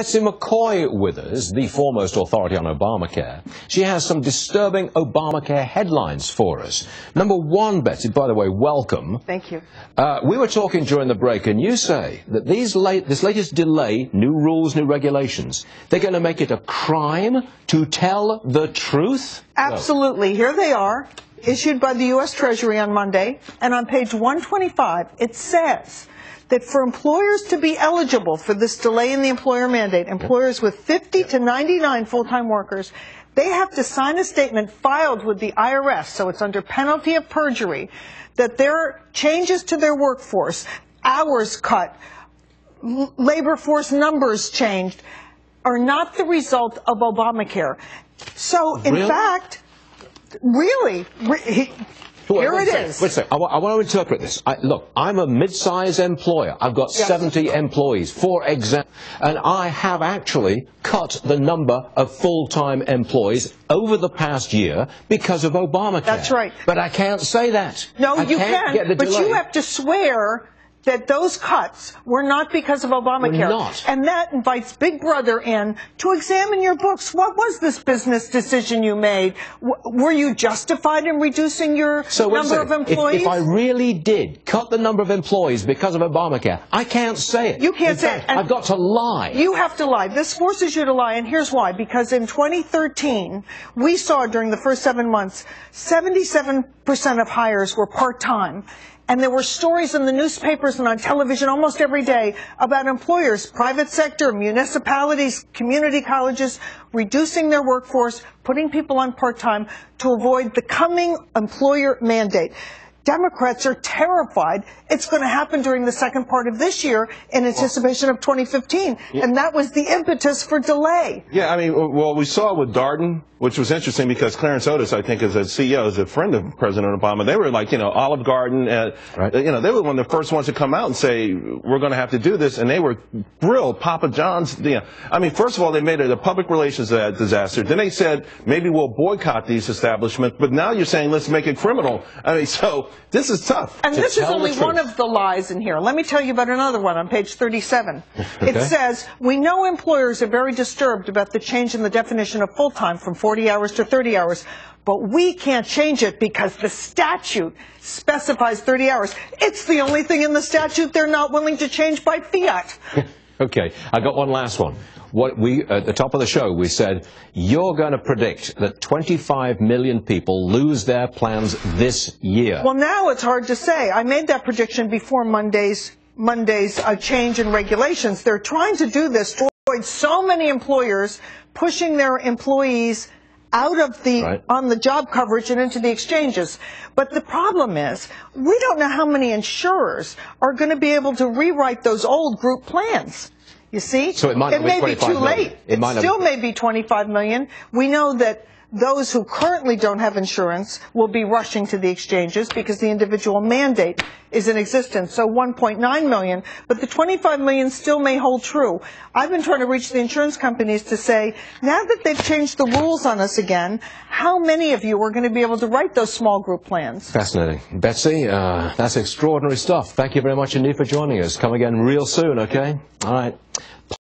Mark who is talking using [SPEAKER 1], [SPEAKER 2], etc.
[SPEAKER 1] Betsy McCaughey with us, the foremost authority on Obamacare. She has some disturbing Obamacare headlines for us. Number one, Betsy, by the way, welcome.
[SPEAKER 2] Thank you.
[SPEAKER 1] Uh, we were talking during the break, and you say that these late, this latest delay, new rules, new regulations, they're going to make it a crime to tell the truth?
[SPEAKER 2] Absolutely. Here they are, issued by the U.S. Treasury on Monday. And on page 125, it says that for employers to be eligible for this delay in the employer mandate, employers with 50 to 99 full-time workers, they have to sign a statement filed with the IRS, so it's under penalty of perjury, that their changes to their workforce, hours cut, labor force numbers changed, are not the result of Obamacare. So, in
[SPEAKER 1] Really?
[SPEAKER 2] fact, really, re- he-
[SPEAKER 1] Wait,
[SPEAKER 2] here it
[SPEAKER 1] second,
[SPEAKER 2] is.
[SPEAKER 1] Wait a second. I, I want to interpret this. I, look, I'm a mid-sized employer. I've got
[SPEAKER 2] Yes.
[SPEAKER 1] 70 employees, for example, and I have actually cut the number of full-time employees over the past year because of Obamacare.
[SPEAKER 2] That's right.
[SPEAKER 1] But I can't say that.
[SPEAKER 2] No,
[SPEAKER 1] I
[SPEAKER 2] you
[SPEAKER 1] can't
[SPEAKER 2] can, but
[SPEAKER 1] delay.
[SPEAKER 2] you have to swear that those cuts were not because of Obamacare.
[SPEAKER 1] Not.
[SPEAKER 2] And that invites Big Brother in to examine your books. What was this business decision you made? W- were you justified in reducing your
[SPEAKER 1] So
[SPEAKER 2] number of
[SPEAKER 1] second. If-
[SPEAKER 2] employees?
[SPEAKER 1] If, I really did cut the number of employees because of Obamacare, I can't say it.
[SPEAKER 2] You can't
[SPEAKER 1] In
[SPEAKER 2] say
[SPEAKER 1] fact,
[SPEAKER 2] it,
[SPEAKER 1] I've got to lie.
[SPEAKER 2] You have to lie. This forces you to lie, and here's why. Because in 2013, we saw during the first seven months, 77% of hires were part-time. And there were stories in the newspapers and on television almost every day about employers, private sector, municipalities, community colleges, reducing their workforce, putting people on part-time to avoid the coming employer mandate. Democrats are terrified it's going to happen during the second part of this year in anticipation of 2015. And that was the impetus for delay.
[SPEAKER 3] Yeah, I mean, well, we saw with Darden, which was interesting because Clarence Otis, I think, is a CEO, is a friend of President Obama. They were like, you know, Olive Garden, uh,
[SPEAKER 1] Right.
[SPEAKER 3] you know, they were one of the first ones to come out and say, we're going to have to do this. And they were thrilled. Papa John's, you know, I mean, first of all, they made it a public relations uh, disaster. Then they said, maybe we'll boycott these establishments. But now you're saying, let's make it criminal. I mean, so this is tough.
[SPEAKER 2] And
[SPEAKER 1] To
[SPEAKER 2] this is only one of the lies in here. Let me tell you about another one on page 37.
[SPEAKER 1] Okay.
[SPEAKER 2] It says, we know employers are very disturbed about the change in the definition of full-time from 40 hours to 30 hours, but we can't change it because the statute specifies 30 hours. It's the only thing in the statute they're not willing to change by fiat.
[SPEAKER 1] Okay, I got one last one. What we at the top of the show we said you're going to predict that 25 million people lose their plans this year.
[SPEAKER 2] Well, now it's hard to say. I made that prediction before Monday's Monday's uh, change in regulations. They're trying to do this to avoid so many employers pushing their employees out of the
[SPEAKER 1] Right.
[SPEAKER 2] on the job coverage and into the exchanges. But the problem is, we don't know how many insurers are going to be able to rewrite those old group plans. You see?
[SPEAKER 1] So it might be
[SPEAKER 2] may be too
[SPEAKER 1] million.
[SPEAKER 2] late.
[SPEAKER 1] It
[SPEAKER 2] It,
[SPEAKER 1] might
[SPEAKER 2] still
[SPEAKER 1] be-
[SPEAKER 2] may be 25 million. We know that those who currently don't have insurance will be rushing to the exchanges because the individual mandate is in existence. So 1.9 million, but the 25 million still may hold true. I've been trying to reach the insurance companies to say, now that they've changed the rules on us again, how many of you are going to be able to write those small group plans?
[SPEAKER 1] Fascinating. Betsy, uh, that's extraordinary stuff. Thank you very much indeed for joining us. Come again real soon, okay? All right.